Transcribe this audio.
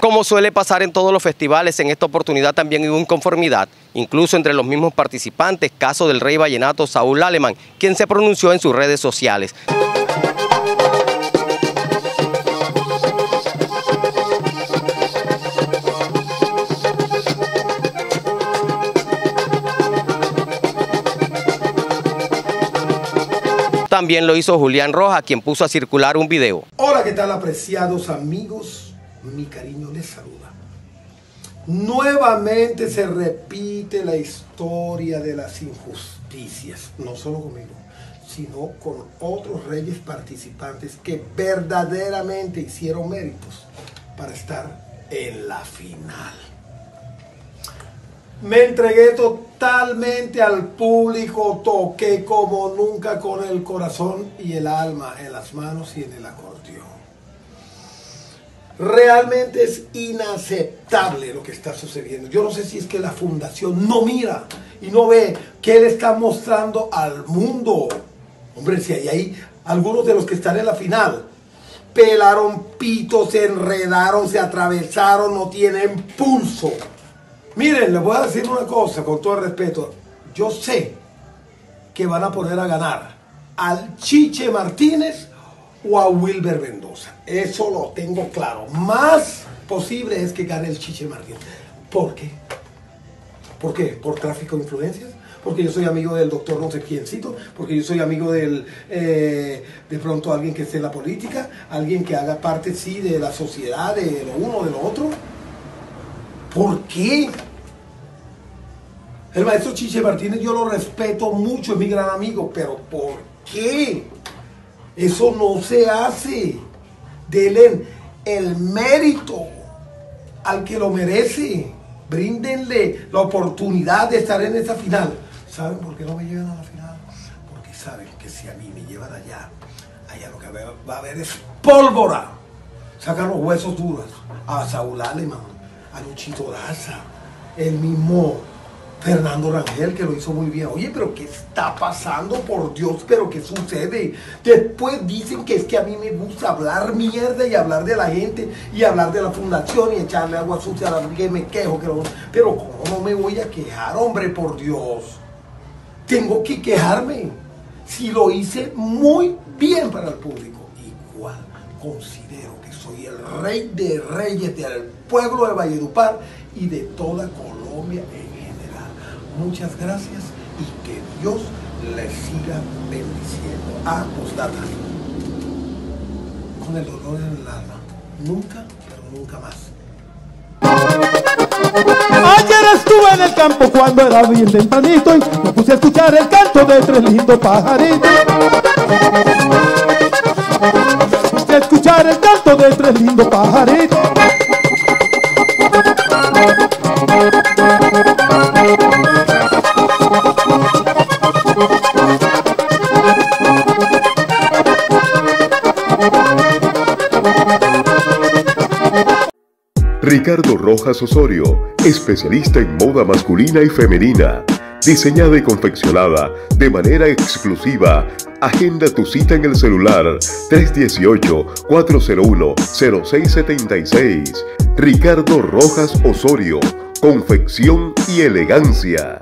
Como suele pasar en todos los festivales, en esta oportunidad también hubo inconformidad, incluso entre los mismos participantes, caso del rey vallenato Saúl Alemán, quien se pronunció en sus redes sociales. También lo hizo Julián Roja, quien puso a circular un video. Hola, ¿qué tal apreciados amigos? Mi cariño les saluda. Nuevamente se repite la historia de las injusticias, no solo conmigo, sino con otros reyes participantes que verdaderamente hicieron méritos para estar en la final. Me entregué totalmente al público, toqué como nunca con el corazón y el alma en las manos y en el acordeón. Realmente es inaceptable lo que está sucediendo. Yo no sé si es que la fundación no mira y no ve qué le está mostrando al mundo. Hombre, si hay ahí algunos de los que están en la final, pelaron pitos, se enredaron, se atravesaron, no tienen pulso. Miren, les voy a decir una cosa con todo el respeto. Yo sé que van a poner a ganar al Chiche Martínez o a Wilber Mendoza. Eso lo tengo claro. Más posible es que gane el Chiche Martínez. ¿Por qué? ¿Por qué? ¿Por tráfico de influencias? Porque yo soy amigo del doctor no sé quiéncito, porque yo soy amigo del, eh, de pronto alguien que esté en la política, alguien que haga parte, sí, de la sociedad, de lo uno, de lo otro. ¿Por qué? El maestro Chiche Martínez yo lo respeto mucho, es mi gran amigo, pero ¿por qué? Eso no se hace. Denle el mérito al que lo merece. Bríndenle la oportunidad de estar en esa final. ¿Saben por qué no me llevan a la final? Porque saben que si a mí me llevan allá, allá lo que va a haber es pólvora. Sacan los huesos duros a Saúl Alemán, a Luchito Daza, el mismo Fernando Rangel, que lo hizo muy bien. Oye, pero ¿qué está pasando? Por Dios, pero ¿qué sucede? Después dicen que es que a mí me gusta hablar mierda y hablar de la gente y hablar de la fundación y echarle agua sucia a la que me quejo. Que Pero ¿cómo no me voy a quejar, hombre, por Dios? Tengo que quejarme. Si lo hice muy bien para el público. Igual considero que soy el rey de reyes del pueblo de Valledupar y de toda Colombia en general. Muchas gracias y que Dios les siga bendiciendo. Ah, postdata. Con el dolor en el alma. Nunca, pero nunca más. Ayer estuve en el campo cuando era bien tempranito y me puse a escuchar el canto de tres lindos pajaritos. Ricardo Rojas Osorio, especialista en moda masculina y femenina, diseñada y confeccionada de manera exclusiva. Agenda tu cita en el celular 318-401-0676. Ricardo Rojas Osorio, confección y elegancia.